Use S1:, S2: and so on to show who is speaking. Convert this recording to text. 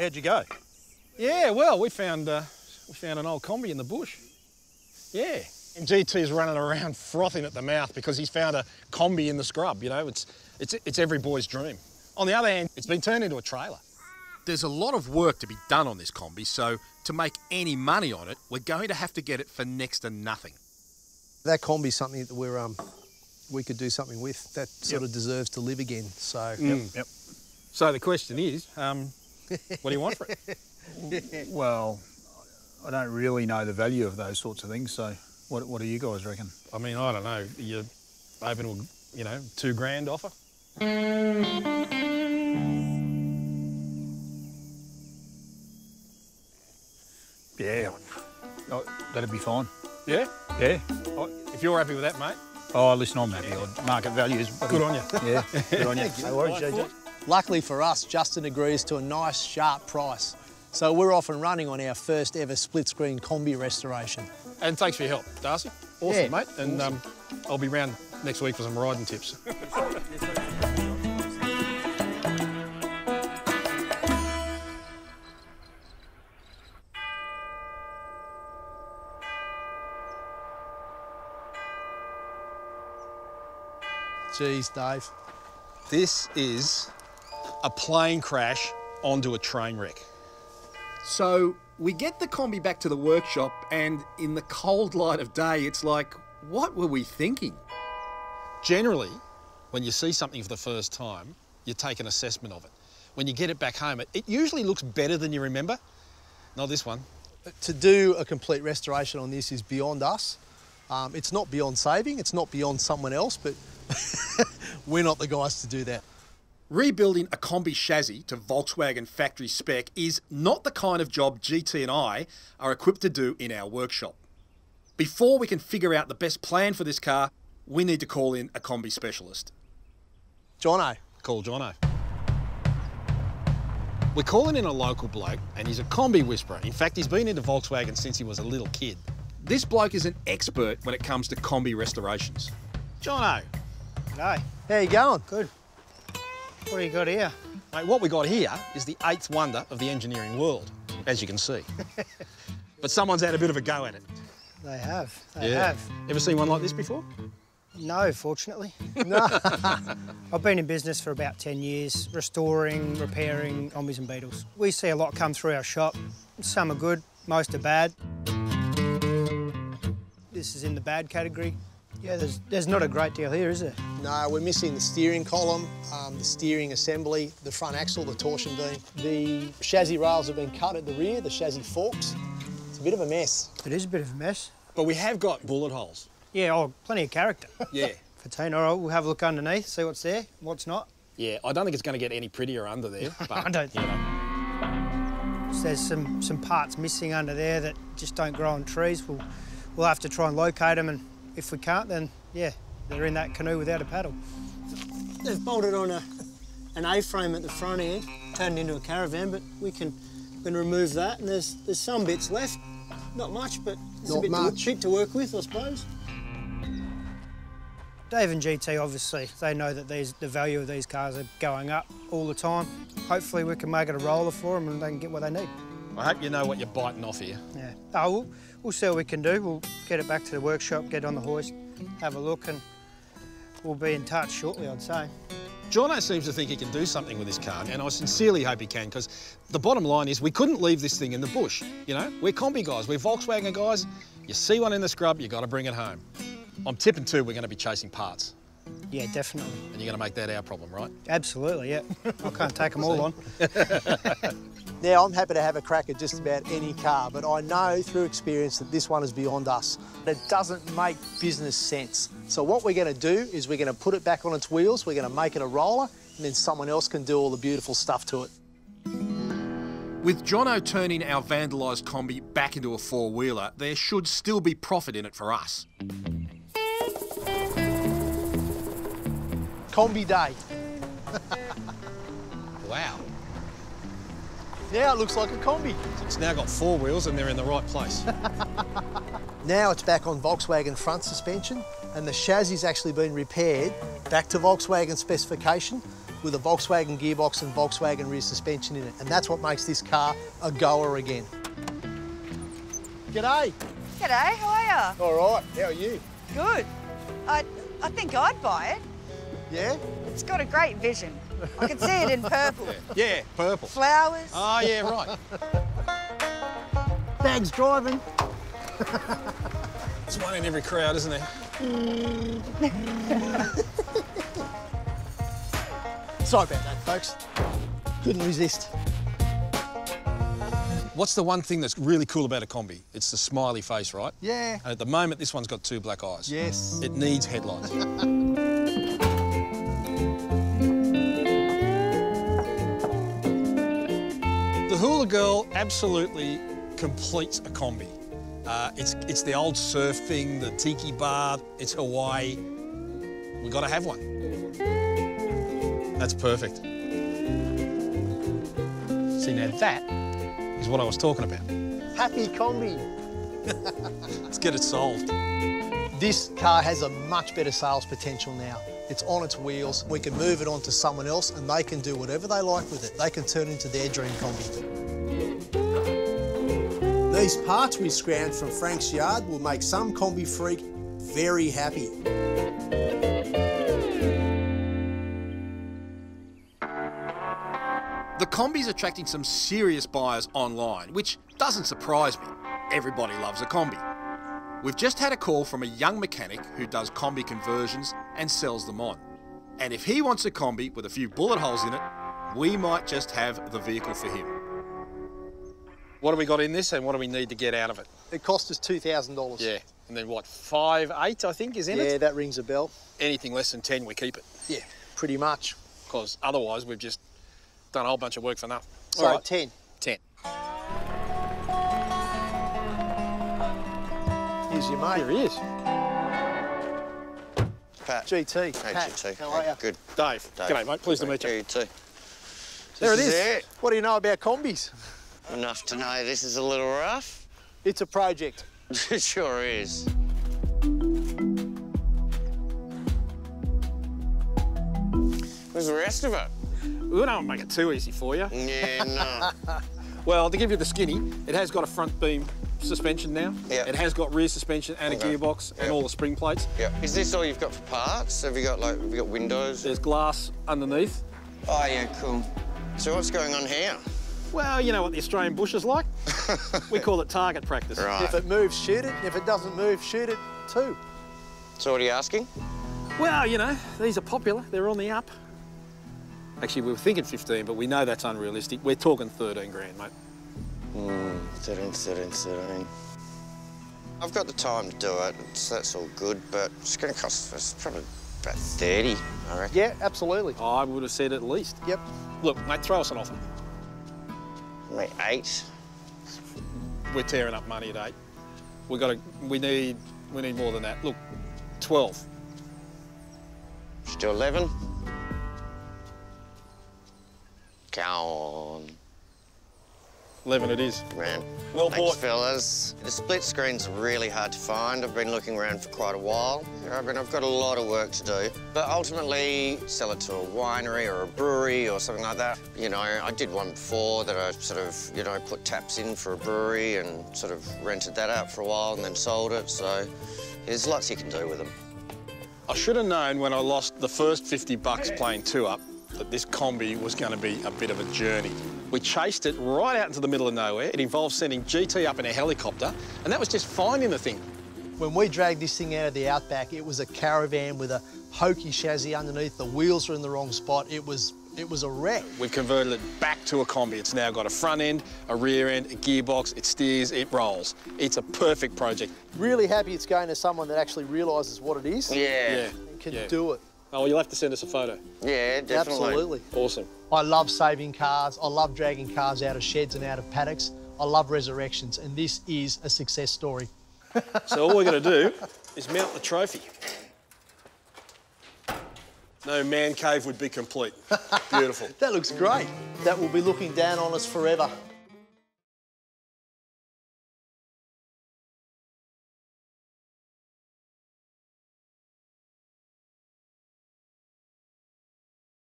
S1: How'd you go?
S2: Yeah, well, we found uh, we found an old Kombi in the bush. Yeah. And GT's running around frothing at the mouth because he's found a Kombi in the scrub. You know, it's it's it's every boy's dream. On the other hand, it's been turned into a trailer.
S3: There's a lot of work to be done on this Kombi, so to make any money on it, we're going to have to get it for next to nothing.
S4: That Kombi's something that we're um, we could do something with. That sort of deserves to live again. So
S1: Yep.
S2: So the question is, um, what do you want for it?
S1: Well, I don't really know the value of those sorts of things, so what, what do you guys reckon?
S2: I mean, I don't know. You're open to, you know, two grand offer?
S1: Yeah, oh, that'd be fine.
S2: Yeah?
S1: Yeah.
S2: Oh, If you're happy with that, mate,
S1: Oh, listen, I'm happy. Market value is
S2: good on you.
S1: Yeah, good on you.
S4: no worries, JJ. Luckily for us, Justin agrees to a nice sharp price. So we're off and running on our first ever split screen Kombi restoration.
S2: And thanks for your help, Darcy. Awesome,
S4: Yeah,
S2: mate. And um, I'll be round next week for some riding tips.
S4: Jeez, Dave.
S2: this is a plane crash onto a train wreck.
S3: So we get the Kombi back to the workshop, and in the cold light of day, it's like, what were we thinking?
S2: Generally, when you see something for the first time, you take an assessment of it. When you get it back home, it, it usually looks better than you remember. Not this one.
S4: To do a complete restoration on this is beyond us. Um, it's not beyond saving, it's not beyond someone else, but we're not the guys to do that.
S3: Rebuilding a Kombi chassis to Volkswagen factory spec is not the kind of job GT and I are equipped to do in our workshop. Before we can figure out the best plan for this car, we need to call in a Kombi specialist.
S4: Jono,
S2: Call Jono. We're calling in a local bloke, and he's a Kombi whisperer. In fact, he's been into Volkswagen since he was a little kid.
S3: This bloke is an expert when it comes to Kombi restorations.
S2: Jono,
S5: Hey,
S4: how you going?
S5: good. What do you got here?
S2: mate, what we got here is the eighth wonder of the engineering world, as you can see. but someone's had a bit of a go at it.
S5: They have. They have.
S2: Ever seen one like this before?
S5: No, fortunately. No. I've been in business for about 10 years, restoring, repairing Kombis and Beetles. We see a lot come through our shop. Some are good, most are bad. This is in the bad category. Yeah, there's, there's not a great deal here, is there?
S4: No, we're missing the steering column, um, the steering assembly, the front axle, the torsion beam. The chassis rails have been cut at the rear, the chassis forks. It's a bit of a mess.
S5: It is a bit of a mess.
S2: But we have got bullet holes.
S5: Yeah, oh, plenty of character.
S2: Yeah.
S5: For Teen, all right, we'll have a look underneath, see what's there, what's not.
S2: Yeah, I don't think it's going to get any prettier under there. But,
S5: I don't
S2: you
S5: think.
S2: know.
S5: There's some, some parts missing under there that just don't grow on trees. We'll, we'll have to try and locate them, and if we can't, then yeah, they're in that canoe without a paddle. They've bolted on a, an A-frame at the front here, turned into a caravan, but we can, we can remove that, and there's, there's some bits left. Not much, but it's a bit
S4: much.
S5: To, bit to work with, I suppose. Dave and GT, obviously, they know that these, the value of these cars are going up all the time. Hopefully we can make it a roller for them and they can get what they need.
S2: I hope you know what you're biting off here.
S5: Yeah. Oh, we'll, we'll see what we can do. We'll get it back to the workshop, get on the hoist, have a look, and we'll be in touch shortly, I'd say.
S2: Jono seems to think he can do something with this car, and I sincerely hope he can, because the bottom line is we couldn't leave this thing in the bush. You know, we're Kombi guys, we're Volkswagen guys. You see one in the scrub, you got to bring it home. I'm tipping too, we're going to be chasing parts,
S5: Yeah, definitely.
S2: and you're going to make that our problem, right?
S5: Absolutely, yeah. I can't take them all on.
S4: Now, I'm happy to have a crack at just about any car, but I know through experience that this one is beyond us. It doesn't make business sense. So what we're going to do is we're going to put it back on its wheels, we're going to make it a roller, and then someone else can do all the beautiful stuff to it.
S3: With Jono turning our vandalised Kombi back into a four wheeler, there should still be profit in it for us.
S4: Kombi day.
S2: Wow.
S4: Now it looks like a Kombi.
S2: It's now got four wheels and they're in the right place.
S4: Now it's back on Volkswagen front suspension and the chassis has actually been repaired back to Volkswagen specification with a Volkswagen gearbox and Volkswagen rear suspension in it. And that's what makes this car a goer again. G'day.
S6: G'day, how are you?
S4: All right, how are you?
S6: Good. I, I think I'd buy it.
S4: Yeah?
S6: It's got a great vision. I can see it in purple.
S2: Yeah, purple.
S6: Flowers.
S2: Oh, yeah, right.
S4: Bag's driving.
S2: There's one in every crowd, isn't there?
S4: Sorry about that, folks. Couldn't resist.
S2: What's the one thing that's really cool about a Kombi? It's the smiley face, right?
S4: Yeah.
S2: And at the moment, this one's got two black eyes.
S4: Yes.
S2: It needs headlights. Hula Girl absolutely completes a Kombi. Uh, it's, it's the old surfing, the tiki bar, it's Hawaii. We've got to have one. That's perfect. See, now that is what I was talking about.
S4: Happy Kombi.
S2: Let's get it solved.
S4: This car has a much better sales potential now. It's on its wheels. We can move it on to someone else and they can do whatever they like with it. They can turn it into their dream Kombi. These parts we scrounged from Frank's yard will make some Kombi freak very happy.
S3: The Kombi's attracting some serious buyers online, which doesn't surprise me. Everybody loves a Kombi. We've just had a call from a young mechanic who does Kombi conversions and sells them on. And if he wants a Kombi with a few bullet holes in it, we might just have the vehicle for him. What do we got in this and what do we need to get out of it?
S4: It cost us $2,000.
S2: Yeah. And then what, five, eight, I think, is in
S4: Yeah,
S2: it?
S4: Yeah, that rings a bell.
S2: Anything less than 10, we keep it.
S4: Yeah, pretty much.
S2: Because otherwise, we've just done a whole bunch of work for nothing.
S4: So
S2: All right,
S4: 10.
S2: 10.
S4: Here's your mate.
S2: Here he is.
S7: Pat.
S4: GT.
S7: Hey,
S4: Pat,
S7: GT.
S4: How are you?
S7: Good.
S2: Dave.
S7: Dave.
S2: G'day, mate. Pleased to meet you.
S7: You too.
S4: There it
S7: This
S4: is.
S7: is it.
S4: What do you know about Kombis?
S7: Enough to know this is a little rough.
S4: It's a project.
S7: it sure is. Where's the rest of it?
S2: We don't make it too easy for you.
S7: Yeah, no.
S2: Well, to give you the skinny, it has got a front beam suspension now.
S7: Yeah.
S2: It has got rear suspension and
S7: Okay.
S2: a gearbox and all the spring plates.
S7: yeah. Is this all you've got for parts? Have you got like have you got windows?
S2: There's glass underneath.
S7: Oh yeah, cool. So what's going on here?
S2: Well, you know what the Australian bush is like? we call it target practice.
S7: Right.
S4: If it moves, shoot it. If it doesn't move, shoot it too.
S7: So what are you asking?
S2: Well, you know, these are popular. They're on the up. Actually, we were thinking 15, but we know that's unrealistic. We're talking 13 grand, mate.
S7: Hmm, 13, 13, 13. I've got the time to do it, so that's all good, but it's going to cost us probably about 30, I reckon.
S4: Yeah, absolutely.
S2: I would have said at least.
S4: Yep.
S2: Look, mate, throw us an offer.
S7: Eight.
S2: We're tearing up money at eight. We got to. We need. We need more than that. Look, 12.
S7: Should do 11. Come on,
S2: 11 it is.
S7: man.
S2: Well
S7: Thanks,
S2: bought.
S7: fellas. The split screen's really hard to find. I've been looking around for quite a while. I mean, I've got a lot of work to do. But ultimately, sell it to a winery or a brewery or something like that. You know, I did one before that I sort of, you know, put taps in for a brewery and sort of rented that out for a while and then sold it. So there's lots you can do with them.
S2: I should have known when I lost the first 50 bucks playing two up that this Kombi was going to be a bit of a journey. We chased it right out into the middle of nowhere. It involved sending GT up in a helicopter, and that was just finding the thing.
S4: When we dragged this thing out of the outback, it was a caravan with a hokey chassis underneath. The wheels were in the wrong spot. It was it was a wreck.
S2: We've converted it back to a Kombi. It's now got a front end, a rear end, a gearbox, it steers, it rolls. It's a perfect project.
S4: Really happy it's going to someone that actually realises what it is
S7: Yeah.
S4: and can
S2: yeah.
S4: do it.
S2: Oh, well, you'll have to send us a photo.
S7: Yeah, definitely.
S4: Absolutely.
S2: Awesome.
S4: I love saving cars. I love dragging cars out of sheds and out of paddocks. I love resurrections, and this is a success story.
S2: So all we're going to do is mount the trophy. No man cave would be complete. Beautiful.
S4: That looks great. That will be looking down on us forever.